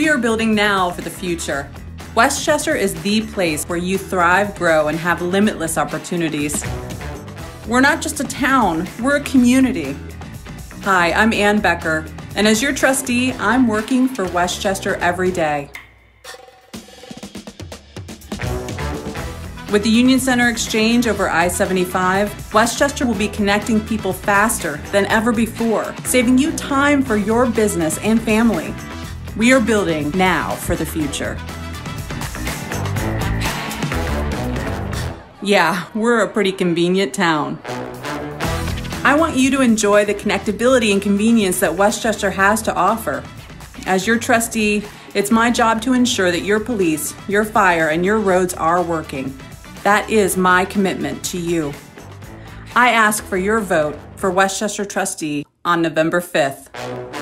We are building now for the future. West Chester is the place where you thrive, grow, and have limitless opportunities. We're not just a town, we're a community. Hi, I'm Ann Becker, and as your trustee, I'm working for West Chester every day. With the Union Center Exchange over I 75, West Chester will be connecting people faster than ever before, saving you time for your business and family. We are building now for the future. Yeah, we're a pretty convenient town. I want you to enjoy the connectability and convenience that West Chester has to offer. As your trustee, it's my job to ensure that your police, your fire, and your roads are working. That is my commitment to you. I ask for your vote for West Chester Trustee on November 5th.